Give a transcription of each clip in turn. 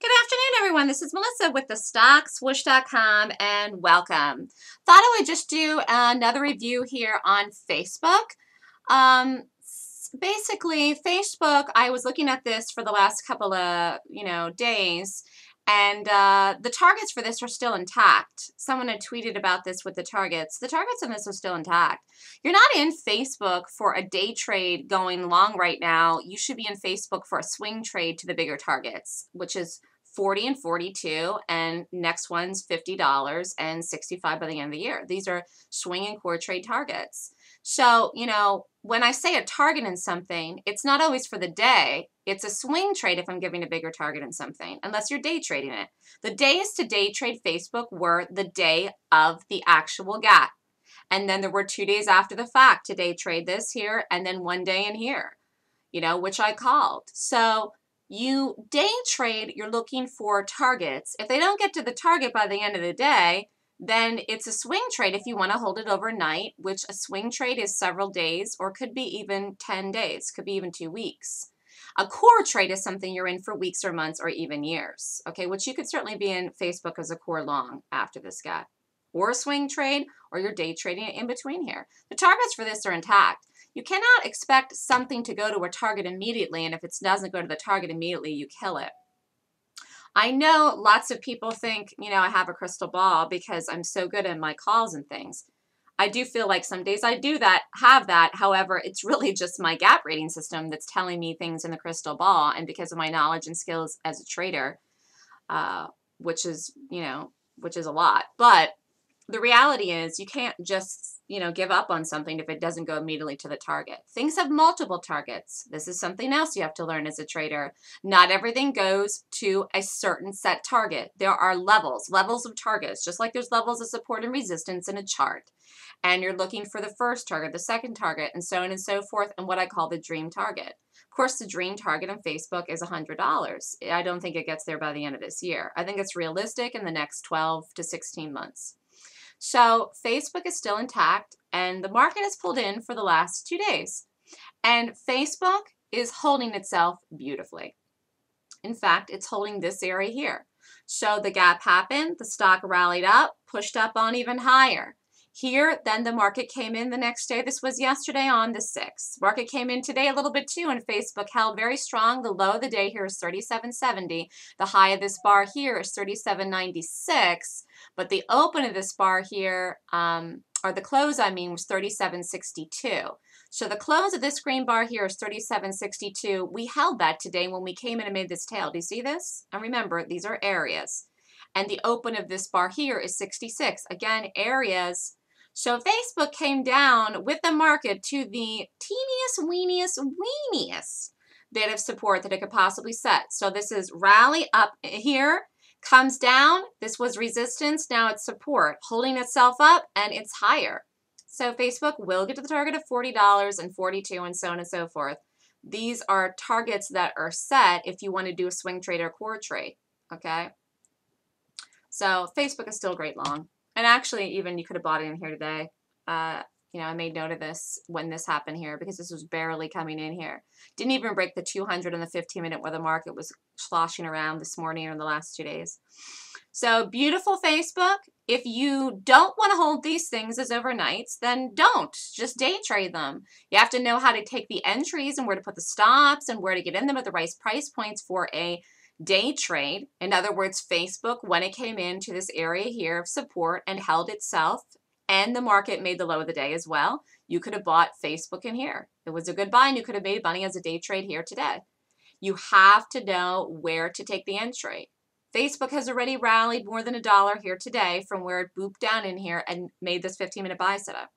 Good afternoon, everyone. This is Melissa with the StockSwoosh.com and welcome. Thought I would just do another review here on Facebook. Um, basically, Facebook, I was looking at this for the last couple of, you know, days and uh, the targets for this are still intact. Someone had tweeted about this with the targets. The targets on this are still intact. You're not in Facebook for a day trade going long right now. You should be in Facebook for a swing trade to the bigger targets, which is 40 and 42 and next one's $50 and 65 by the end of the year. These are swing and core trade targets. So, you know, when I say a target in something, it's not always for the day. It's a swing trade if I'm giving a bigger target in something, unless you're day trading it. The days to day trade Facebook were the day of the actual gap. And then there were two days after the fact to day trade this here and then one day in here, you know, which I called. So you day trade, you're looking for targets. If they don't get to the target by the end of the day, then it's a swing trade if you want to hold it overnight, which a swing trade is several days or could be even 10 days, could be even two weeks. A core trade is something you're in for weeks or months or even years, okay, which you could certainly be in Facebook as a core long after this gap. Or a swing trade, or you're day trading in between here. The targets for this are intact. You cannot expect something to go to a target immediately, and if it doesn't go to the target immediately, you kill it. I know lots of people think, you know, I have a crystal ball because I'm so good in my calls and things. I do feel like some days I do that, have that. However, it's really just my gap rating system that's telling me things in the crystal ball. And because of my knowledge and skills as a trader, uh, which is, you know, which is a lot. But the reality is you can't just you know, give up on something if it doesn't go immediately to the target. Things have multiple targets. This is something else you have to learn as a trader. Not everything goes to a certain set target. There are levels, levels of targets, just like there's levels of support and resistance in a chart. And you're looking for the first target, the second target, and so on and so forth, and what I call the dream target. Of course, the dream target on Facebook is $100. I don't think it gets there by the end of this year. I think it's realistic in the next 12 to 16 months. So Facebook is still intact and the market has pulled in for the last two days. And Facebook is holding itself beautifully. In fact, it's holding this area here. So the gap happened, the stock rallied up, pushed up on even higher. Here, then the market came in the next day. This was yesterday on the 6th. Market came in today a little bit too, and Facebook held very strong. The low of the day here is 37.70. The high of this bar here is 37.96. But the open of this bar here, um, or the close, I mean, was 37.62. So the close of this green bar here is 37.62. We held that today when we came in and made this tail. Do you see this? And remember, these are areas. And the open of this bar here is 66. Again, areas so Facebook came down with the market to the teeniest, weeniest, weeniest bit of support that it could possibly set. So this is rally up here, comes down. This was resistance. Now it's support, holding itself up, and it's higher. So Facebook will get to the target of $40 and 42 and so on and so forth. These are targets that are set if you want to do a swing trade or core trade. Okay. So Facebook is still great long. And actually, even you could have bought it in here today. Uh, you know, I made note of this when this happened here because this was barely coming in here. Didn't even break the 200 in the 15 minute where the market was sloshing around this morning or in the last two days. So beautiful Facebook. If you don't want to hold these things as overnights, then don't. Just day trade them. You have to know how to take the entries and where to put the stops and where to get in them at the right price points for a day trade. In other words, Facebook, when it came into this area here of support and held itself, and the market made the low of the day as well, you could have bought Facebook in here. It was a good buy, and you could have made money as a day trade here today. You have to know where to take the entry. Facebook has already rallied more than a dollar here today from where it booped down in here and made this 15 minute buy setup.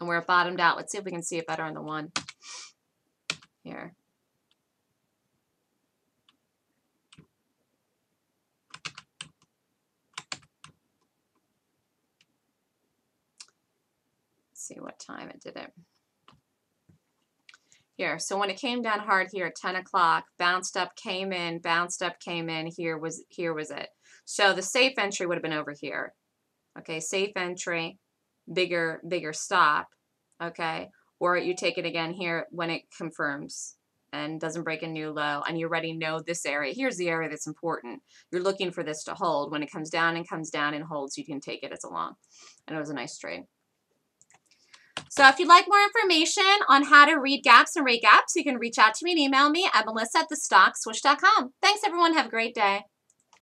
And where it bottomed out. Let's see if we can see it better on the one here. See what time it did it. Here, so when it came down hard here at 10 o'clock, bounced up, came in, bounced up, came in, here was, here was it. So the safe entry would have been over here. Okay, safe entry, bigger, bigger stop, okay? Or you take it again here when it confirms and doesn't break a new low and you already know this area, here's the area that's important. You're looking for this to hold. When it comes down and comes down and holds, you can take it as a long. And it was a nice trade. So if you'd like more information on how to read gaps and rate gaps, you can reach out to me and email me at melissa at thestockswoosh.com. Thanks, everyone. Have a great day.